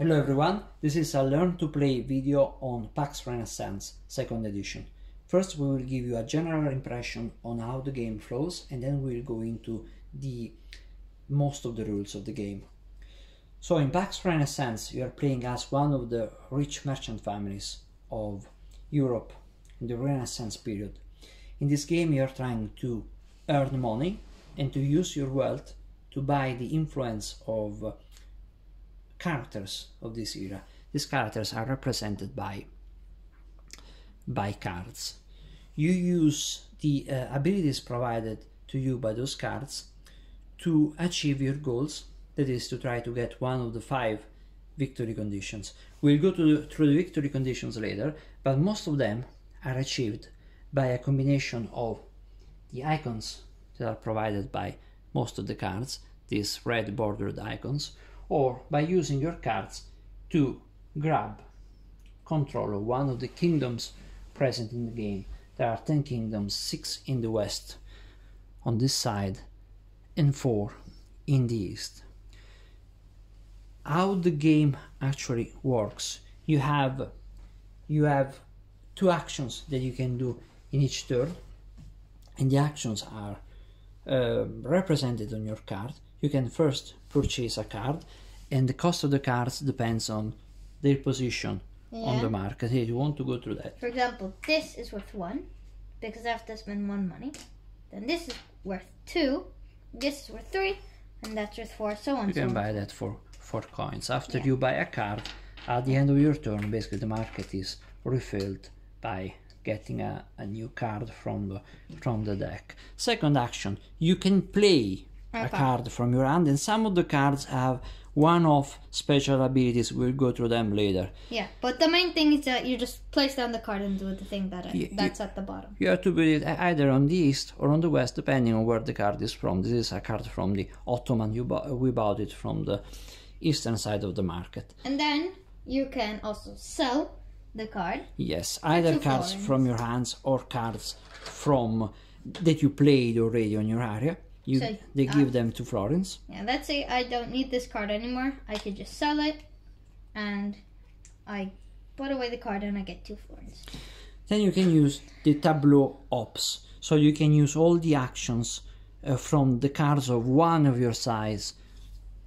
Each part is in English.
Hello everyone, this is a learn to play video on Pax Renaissance 2nd edition. First we will give you a general impression on how the game flows and then we'll go into the most of the rules of the game. So in Pax Renaissance you are playing as one of the rich merchant families of Europe in the Renaissance period. In this game you are trying to earn money and to use your wealth to buy the influence of characters of this era. These characters are represented by by cards. You use the uh, abilities provided to you by those cards to achieve your goals. That is to try to get one of the five victory conditions. We'll go the, through the victory conditions later, but most of them are achieved by a combination of the icons that are provided by most of the cards, these red bordered icons, or by using your cards to grab control of one of the kingdoms present in the game. There are 10 kingdoms, 6 in the west on this side and 4 in the east. How the game actually works. You have you have two actions that you can do in each turn and the actions are uh, represented on your card you can first purchase a card and the cost of the cards depends on their position yeah. on the market. Hey, you want to go through that? For example, this is worth one because I have to spend one money. Then this is worth two, this is worth three, and that's worth four, so on. You can so buy that for four coins. After yeah. you buy a card, at the end of your turn, basically the market is refilled by getting a, a new card from the from the deck. Second action, you can play. A card from your hand and some of the cards have one-off special abilities. We'll go through them later. Yeah but the main thing is that you just place down the card and do the thing that uh, yeah, that's you, at the bottom. you have to put it either on the east or on the west depending on where the card is from. This is a card from the ottoman. You uh, we bought it from the eastern side of the market. And then you can also sell the card yes either cards from your hands or cards from that you played already on your area you, so, they uh, give them to Florence. Yeah, let's say I don't need this card anymore. I could just sell it, and I put away the card and I get two florins. Then you can use the tableau ops. So you can use all the actions uh, from the cards of one of your size,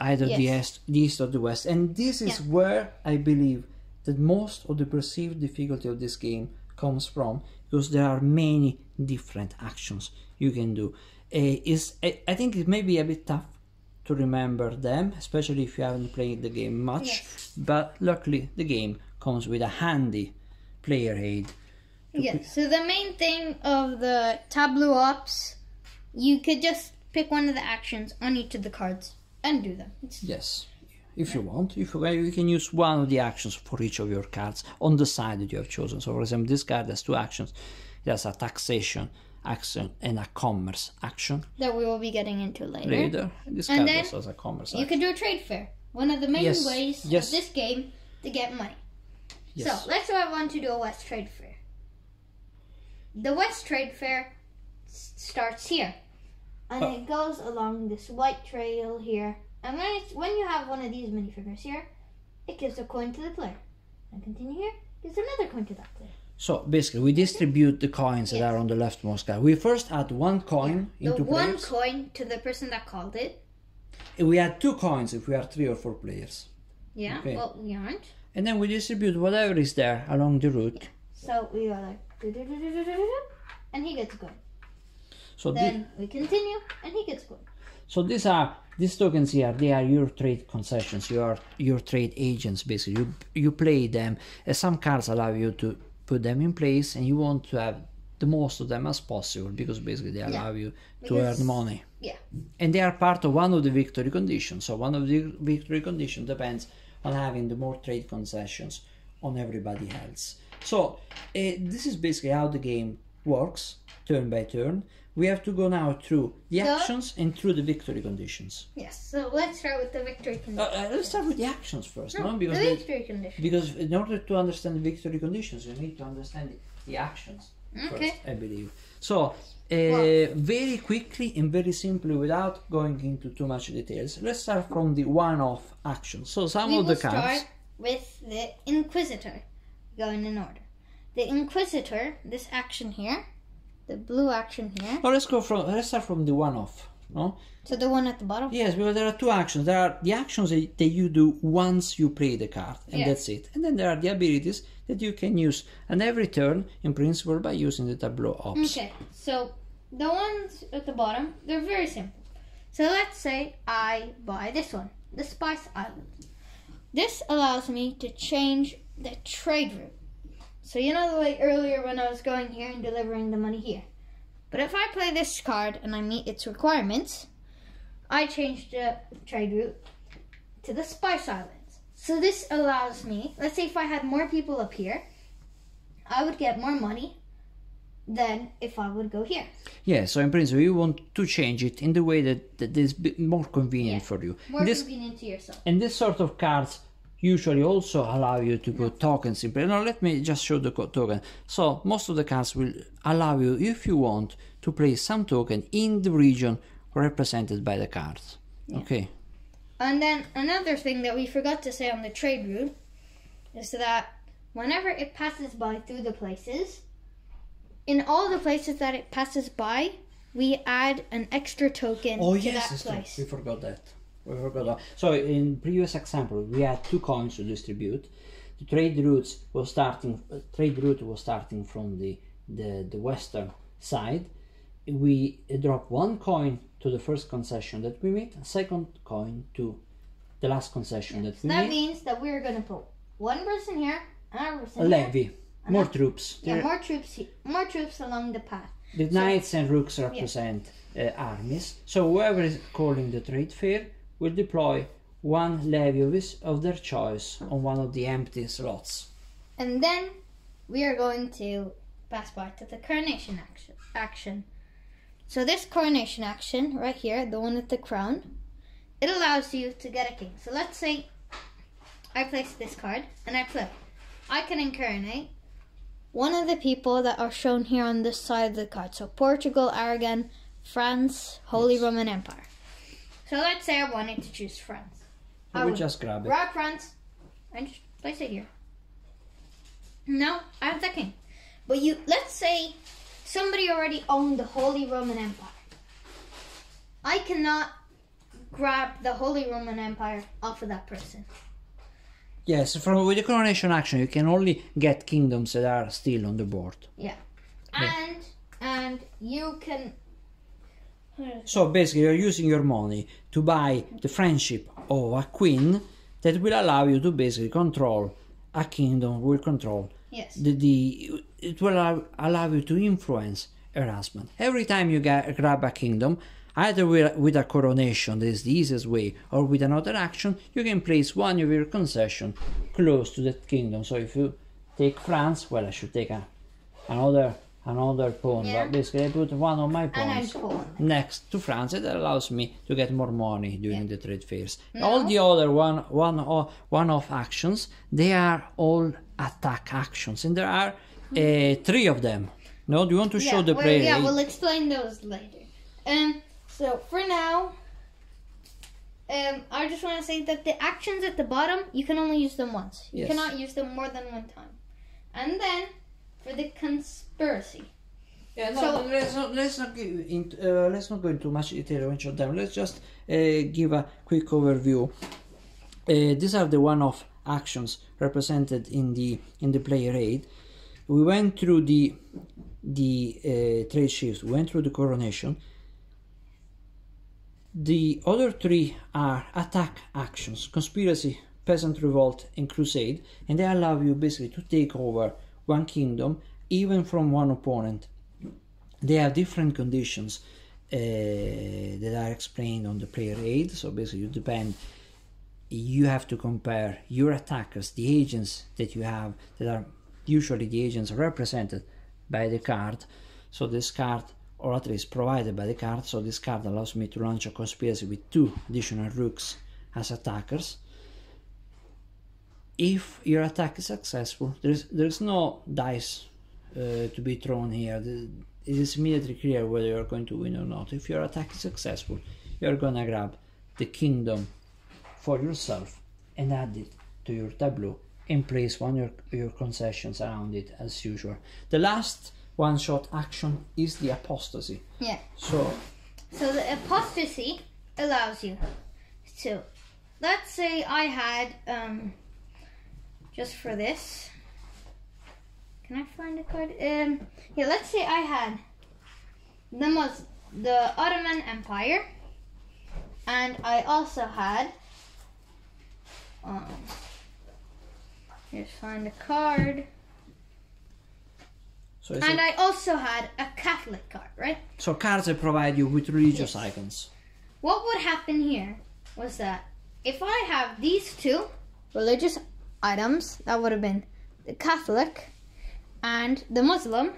either yes. the, east, the east or the west. And this is yeah. where I believe that most of the perceived difficulty of this game comes from because there are many different actions you can do Eh, is eh, I think it may be a bit tough to remember them, especially if you haven't played the game much. Yes. But luckily, the game comes with a handy player aid. Yes. So the main thing of the tableau ops, you could just pick one of the actions on each of the cards and do them. It's yes. If you want, if you, you can use one of the actions for each of your cards on the side that you have chosen. So, for example, this card has two actions. It has a taxation action and a commerce action that we will be getting into later. Later, this and then as a commerce. You action. can do a trade fair. One of the main yes. ways yes. of this game to get money. Yes. So let's say I want to do a West Trade Fair. The West Trade Fair starts here, and it goes along this white trail here. And when it's when you have one of these minifigures here, it gives a coin to the player. And continue here, gives another coin to that player. So basically, we distribute the coins yes. that are on the leftmost guy. We first add one coin yeah. into the one coin to the person that called it. We add two coins if we are three or four players. Yeah, okay. well, we aren't. And then we distribute whatever is there along the route. Yeah. So we are like, and he gets coin. So then we continue, and he gets coin. So these are these tokens here. They are your trade concessions. You are your trade agents. Basically, you you play them. Uh, some cards allow you to put them in place and you want to have the most of them as possible because basically they allow yeah. you to because, earn money. Yeah. And they are part of one of the victory conditions. So one of the victory conditions depends on having the more trade concessions on everybody else. So uh, this is basically how the game works, turn by turn. We have to go now through the so, actions and through the victory conditions. Yes, so let's start with the victory conditions. Uh, uh, let's start with the actions first, no? no? Because the victory they, conditions. Because in order to understand the victory conditions, you need to understand the, actions okay. first, I believe. So, uh, very quickly and very simply, without going into too much details, let's start from the one-off actions. So some of the cards. Start with the Inquisitor, going in order. The Inquisitor, this action here, the blue action here. Oh, let's go from let's start from the one off. No. So the one at the bottom. Yes, because there are two actions. There are the actions that you do once you play the card, and yeah. that's it. And then there are the abilities that you can use and every turn, in principle, by using the tableau ops. Okay, so the ones at the bottom, they're very simple. So let's say I buy this one, the Spice Island. This allows me to change the trade route. So you know the way earlier when I was going here and delivering the money here. But if I play this card and I meet its requirements, I change the trade route to the Spice Islands. So this allows me, let's say if I had more people up here, I would get more money than if I would go here. Yeah, so in principle, you want to change it in the way that, that is more convenient yeah, for you. More this, convenient to yourself. And this sort of cards usually also allow you to put tokens in place. Now let me just show the token. So most of the cards will allow you, if you want, to place some token in the region represented by the cards. Yeah. Okay. And then another thing that we forgot to say on the trade route is that whenever it passes by through the places, in all the places that it passes by, we add an extra token oh, to yes, that place. Forgot that. We forgot that. So in previous example, we had two coins to distribute. The trade routes was starting. Uh, trade route was starting from the the, the western side. We drop one coin to the first concession that we meet, a second coin to the last concession yes. that we that meet. That means that we're going to put one person here, another person a levy. Here, more troops. Yeah, more troops. More troops along the path. The so, knights and rooks represent yeah. uh, armies. So whoever is calling the trade fair will deploy one levy of, of their choice on one of the empty slots. And then we are going to pass by to the coronation action. action. So this coronation action right here, the one with the crown, it allows you to get a king. So let's say I place this card and I play. I can incarnate one of the people that are shown here on this side of the card. So Portugal, Aragon, France, Holy yes. Roman Empire. So let's say I wanted to choose France. I would just grab it. Grab France and just place it here. No, I have the king. But you let's say somebody already owned the Holy Roman Empire. I cannot grab the Holy Roman Empire off of that person. Yes, from with the coronation action, you can only get kingdoms that are still on the board. Yeah, and and you can. So basically, you're using your money to buy the friendship of a queen that will allow you to basically control a kingdom. Will control. Yes. The, the it will allow, allow you to influence her husband. Every time you get, grab a kingdom, Either with a coronation, that is the easiest way, or with another action, you can place one of your concession close to that kingdom. So if you take France, well, I should take a, another another pawn, yeah. but basically I put one of my pawns next to France. It allows me to get more money during yeah. the trade fairs. No. All the other one one one off actions, they are all attack actions, and there are uh, three of them. No, do you want to yeah, show the play? Yeah, we'll explain those later. Um, so for now, um, I just want to say that the actions at the bottom, you can only use them once. You yes. cannot use them more than one time. And then for the conspiracy. Yeah, no, so, let's not let's not give in, uh, let's not go into much detail on each of them. Let's just uh, give a quick overview. Uh, these are the one-off actions represented in the in the player aid. We went through the the uh, trade shifts. We went through the coronation. The other three are attack actions, conspiracy, peasant revolt, and crusade, and they allow you basically to take over one kingdom, even from one opponent. They have different conditions uh, that are explained on the player aid, so basically you depend you have to compare your attackers, the agents that you have that are usually the agents represented by the card. So this card or at least provided by the card, so this card allows me to launch a conspiracy with two additional rooks as attackers. If your attack is successful, there's there's no dice uh, to be thrown here. It is immediately clear whether you're going to win or not. If your attack is successful, you're gonna grab the kingdom for yourself and add it to your tableau and place one of your, your concessions around it as usual. The last one shot action is the apostasy. Yeah. So So the apostasy allows you to let's say I had um just for this. Can I find a card? Um yeah, let's say I had the Mus the Ottoman Empire and I also had um just find a card. So and I also had a Catholic card, right? So cards that provide you with religious yes. icons. What would happen here was that if I have these two religious items, that would have been the Catholic and the Muslim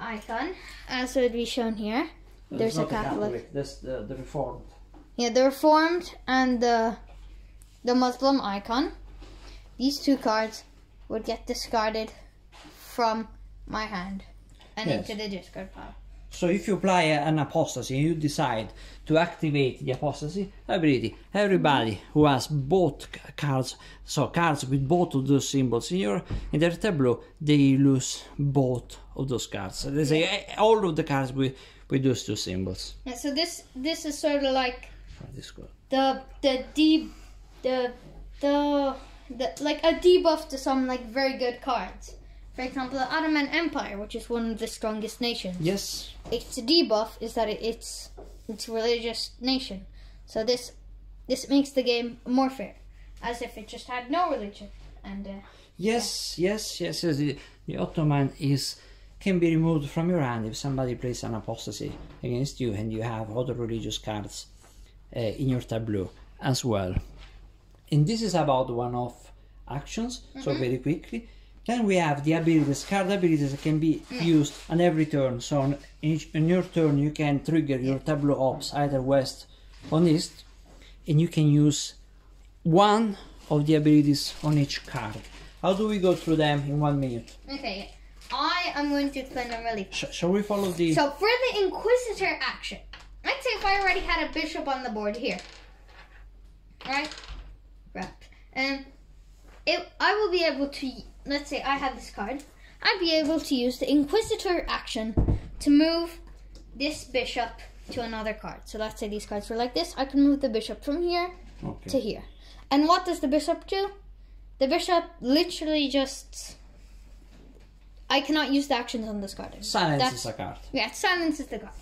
icon, as would be shown here. There's a Catholic. Catholic. This the, the Reformed. Yeah, the Reformed and the the Muslim icon. These two cards would get discarded from my hand and yes. into the discard pile. So if you apply an apostasy and you decide to activate the apostasy ability, everybody who has both cards, so cards with both of those symbols in your in their tableau, they lose both of those cards. So they say yeah. all of the cards with with those two symbols. Yeah. So this this is sort of like the the deep the the the like a debuff to some like very good cards. For example, the Ottoman Empire, which is one of the strongest nations. Yes. Its debuff is that it's it's a religious nation. So this this makes the game more fair, as if it just had no religion. And uh, yes, yeah. yes, yes, yes. The, the Ottoman is can be removed from your hand if somebody plays an apostasy against you and you have other religious cards uh, in your tableau as well. And this is about one-off actions. Mm -hmm. So mm-hmm. very quickly then we have the abilities, card abilities that can be mm. used on every turn. So on, each, on your turn you can trigger your tableau ops either west or east and you can use one of the abilities on each card. How do we go through them in one minute? Okay, I am going to explain them really Sh shall we follow the... So for the Inquisitor action, let's say if I already had a bishop on the board here, right? Right. And it, I will be able to let's say I have this card, I'd be able to use the Inquisitor action to move this bishop to another card. So let's say these cards were like this. I can move the bishop from here okay. to here. And what does the bishop do? The bishop literally just... I cannot use the actions on this card. Silences a card. Yeah, silences the card.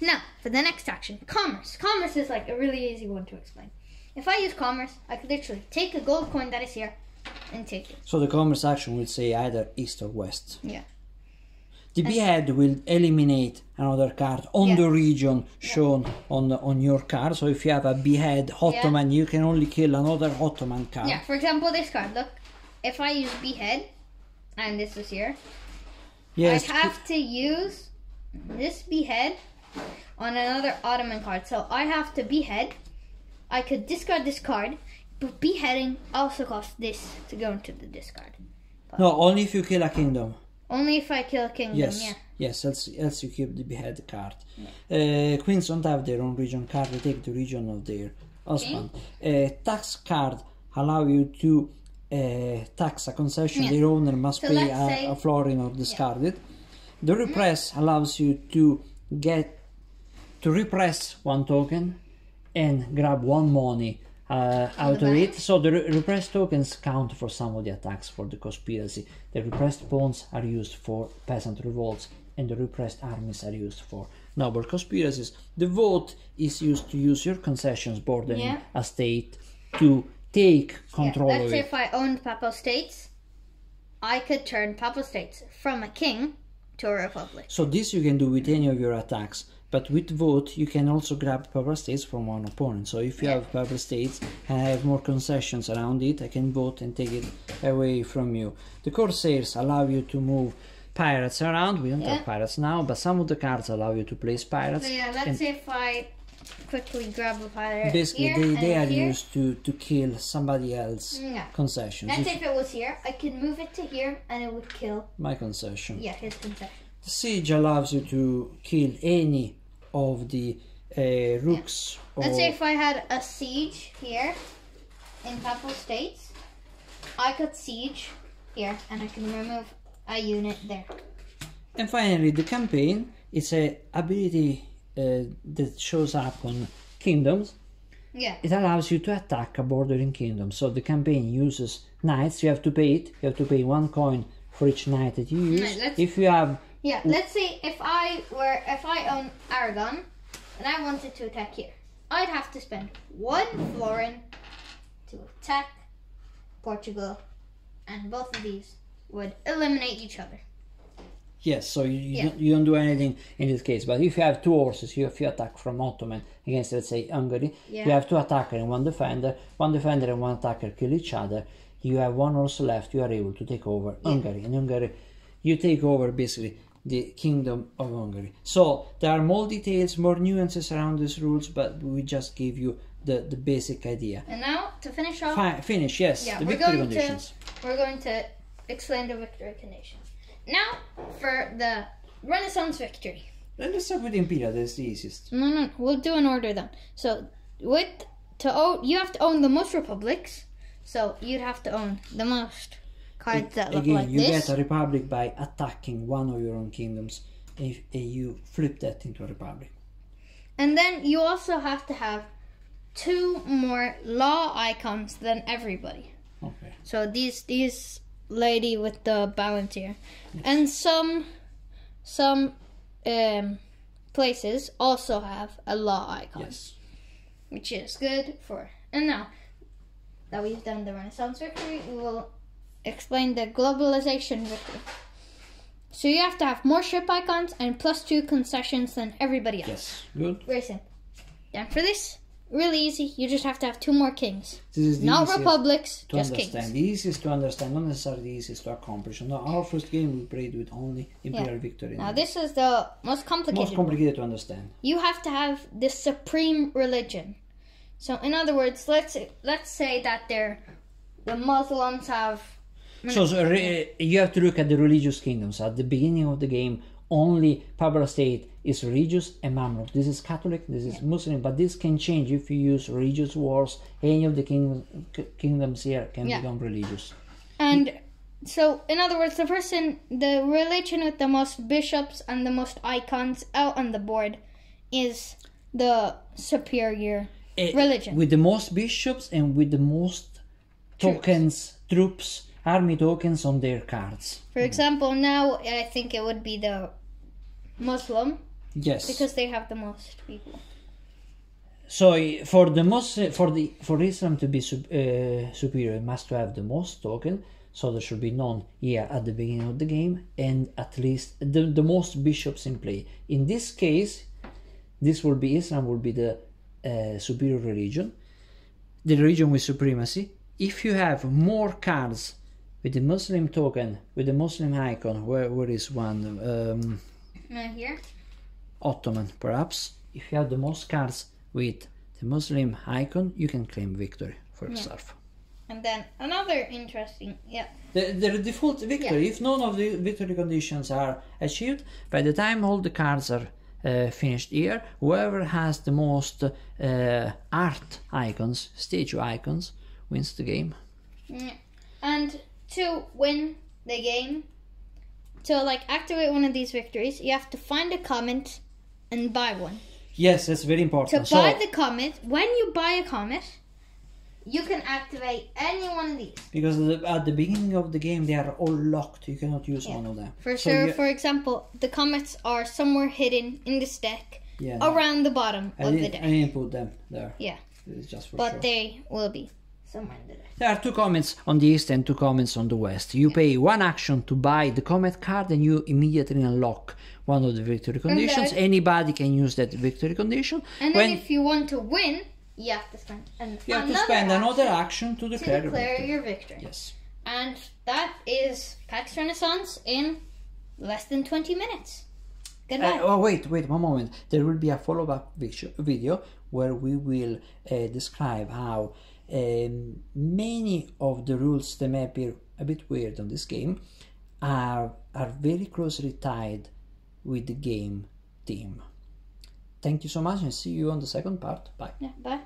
Now, for the next action, commerce. Commerce is like a really easy one to explain. If I use commerce, I could literally take a gold coin that is here, and take it. So the commerce action will say either east or west. Yeah. The behead will eliminate another card on yeah. the region shown yeah. on the, on your card. So if you have a behead Ottoman, yeah. you can only kill another Ottoman card. Yeah. For example, this card. Look, if I use behead, and this is here, yes. I have to use this behead on another Ottoman card. So I have to behead. I could discard this card but beheading also costs this to go into the discard. But no, only if you kill a kingdom. Only if I kill a kingdom, yes. yeah. Yes, else, else you keep the behead card. Yeah. Uh, queens don't have their own region card, they take the region of their husband. Okay. Uh, tax card allow you to uh, tax a concession yeah. their owner must so pay a, say, a, florin or discard yeah. it. The repress mm-hmm. allows you to get to repress one token and grab one money uh, out of it. So the re repressed tokens count for some of the attacks for the conspiracy. The repressed pawns are used for peasant revolts and the repressed armies are used for noble conspiracies. The vote is used to use your concessions bordering yeah. a state to take control yeah, let's say if I owned Papal States, I could turn Papal States from a king to a republic. So this you can do with any of your attacks. But with vote, you can also grab papal states from one opponent. So if you have papal states and I have more concessions around it, I can vote and take it away from you. The Corsairs allow you to move pirates around. We don't yeah. have pirates now, but some of the cards allow you to place pirates. So yeah, let's say if I quickly grab a pirate Basically, here they, they are here. used to, to kill somebody else yeah. concessions. Let's if say if it was here, I can move it to here and it would kill... My concession. Yeah, his concession. The siege allows you to kill any of the uh, rooks. Yeah. Let's say if I had a siege here in Papal States, I could siege here, and I can remove a unit there. And finally, the campaign is a ability uh, that shows up on kingdoms. Yeah. It allows you to attack a bordering kingdom. So the campaign uses knights. You have to pay it. You have to pay one coin for each knight that you use. Right, if you have yeah, mm. let's say if I were if I own Aragon and I wanted to attack here, I'd have to spend one florin to attack Portugal, and both of these would eliminate each other. Yes, so you, you, yeah. don't, you, don't, do anything in this case. But if you have two horses, you, if you attack from Ottoman against, let's say, Hungary, yeah. you have two attacker and one defender. One defender and one attacker kill each other. You have one horse left. You are able to take over yeah. Hungary. In Hungary, you take over basically the Kingdom of Hungary. So there are more details, more nuances around these rules, but we just gave you the, the basic idea. And now to finish off. Fine, finish, yes. Yeah, the victory conditions. To, we're going to explain the victory conditions. Now, for the Renaissance victory. Let's start with Imperial. That's the easiest. No, no, we'll do an order then. So, with to own, you have to own the most republics. So you'd have to own the most cards it, that look again, like you this. get a republic by attacking one of your own kingdoms. If, if you flip that into a republic. And then you also have to have two more law icons than everybody. Okay. So these these lady with the balance here, yes. and some some um, places also have a law icon. Yes. Which is good for. And now that we've done the Renaissance victory, we will explain the globalization victory. So you have to have more ship icons and plus two concessions than everybody else. Yes, good. Very simple. And for this, Really easy. You just have to have two more kings. This is not republics, to just understand. kings. The easiest to understand, not necessarily the easiest to accomplish. No, our first game we played with only Imperial yeah. Victory. Now this is the most complicated. Most complicated one. to understand. You have to have the supreme religion. So in other words, let's let's say that they're the Muslims have. So, so re, you have to look at the religious kingdoms at the beginning of the game only Papal State is religious and Mamluk. This is Catholic, this is Muslim, but this can change if you use religious wars. Any of the kingdom, kingdoms here can yeah. become religious. And so, in other words, the person, the religion with the most bishops and the most icons out on the board is the superior uh, religion. With the most bishops and with the most troops. tokens, troops, army tokens on their cards. For example, now I think it would be the Muslim. Yes. Because they have the most people. So for the most for the for Islam to be uh, superior, it must have the most token. So there should be none here at the beginning of the game, and at least the, the most bishops in play. In this case, this will be Islam will be the uh, superior religion, the religion with supremacy. If you have more cards with the Muslim token, with the Muslim icon, where where is one? Um, here. Ottoman, perhaps. If you have the most cards with the Muslim icon, you can claim victory for yeah. yourself. And then another interesting, yeah. The, the default victory, yeah. if none of the victory conditions are achieved, by the time all the cards are uh, finished here, whoever has the most uh, art icons, statue icons, wins the game. Yeah. And to win the game, to like activate one of these victories, you have to find a comet and buy one. Yes, that's very important. To buy the comet, when you buy a comet, you can activate any one of these. Because at the beginning of the game, they are all locked. You cannot use yeah. one of them. For so sure, for example, the comets are somewhere hidden in this deck yeah, around no. the bottom I of the deck. I didn't put them there. Yeah. It's just for but sure. they will be. There are two comets on the east and two comets on the west. You pay one action to buy the comet card and you immediately unlock one of the victory conditions. Then, Anybody can use that victory condition. And when, then if you want to win, you have to spend an, you have to spend action another action to declare, to declare your, your victory. Yes. And that is PAX Renaissance in less than 20 minutes. Goodbye. Uh, oh, wait, wait one moment. There will be a follow up video where we will uh, describe how um, many of the rules that may appear a bit weird on this game are, are very closely tied with the game theme. Thank you so much and see you on the second part. Bye. Yeah, bye.